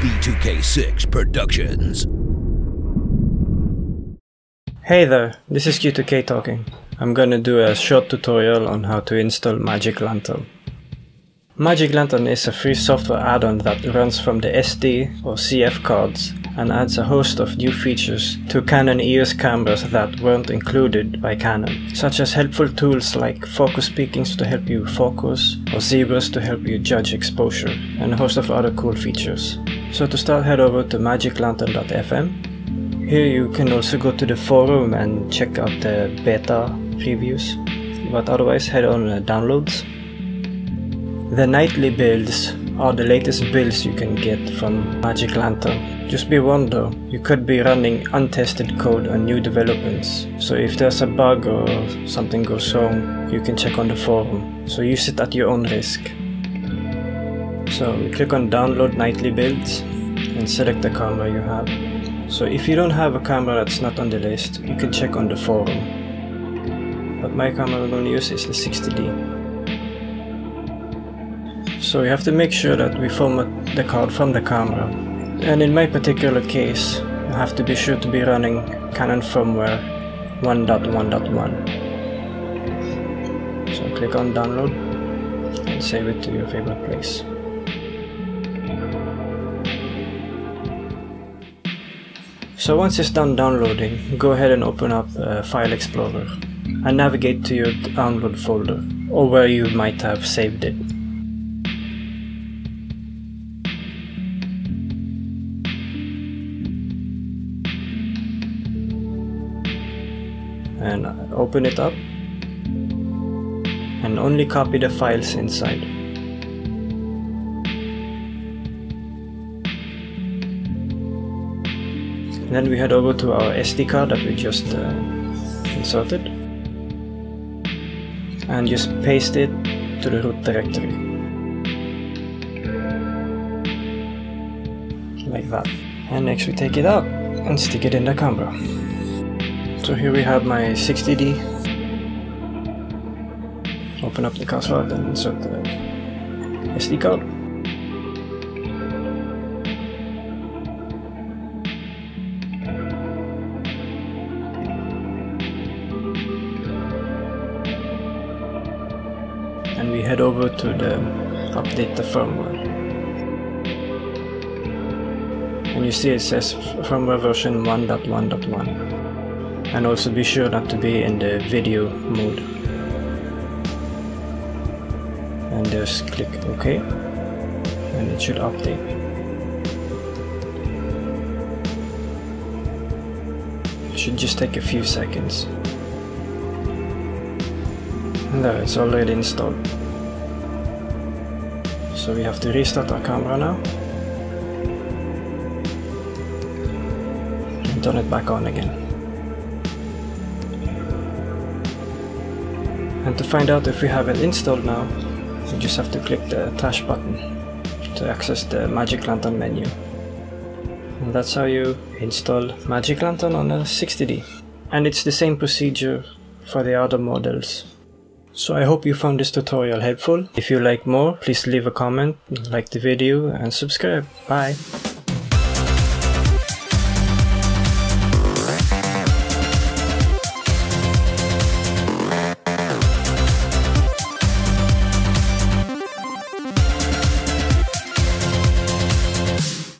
B2K6 Productions. Hey there, this is Q2K talking. I'm gonna do a short tutorial on how to install Magic Lantern. Magic Lantern is a free software add-on that runs from the SD or CF cards and adds a host of new features to Canon EOS cameras that weren't included by Canon, such as helpful tools like focus peakings to help you focus, or zebras to help you judge exposure, and a host of other cool features. So to start head over to magiclantern.fm here you can also go to the forum and check out the beta previews, but otherwise head on uh, downloads. The nightly builds are the latest builds you can get from Magic Lantern. Just be warned though, you could be running untested code on new developments, so if there's a bug or something goes wrong, you can check on the forum, so use it at your own risk. So we click on download nightly builds and select the camera you have. So if you don't have a camera that's not on the list, you can check on the forum. But my camera I'm going to use is the 60D. So you have to make sure that we format the card from the camera. And in my particular case, you have to be sure to be running Canon firmware 1.1.1. So click on download and save it to your favorite place. So once it's done downloading, go ahead and open up uh, File Explorer and navigate to your download folder or where you might have saved it. And open it up and only copy the files inside. Then we head over to our SD card that we just uh, inserted and just paste it to the root directory. Like that. And next we take it out and stick it in the camera. So here we have my 60D. Open up the card and insert the SD card. And we head over to the update the firmware. And you see it says firmware version 1.1.1 and also be sure not to be in the video mode. And just click OK. And it should update. It should just take a few seconds there, it's already installed. So we have to restart our camera now. And turn it back on again. And to find out if we have it installed now, you just have to click the trash button to access the Magic Lantern menu. And that's how you install Magic Lantern on a 60D. And it's the same procedure for the other models. So I hope you found this tutorial helpful. If you like more, please leave a comment, like the video and subscribe. Bye!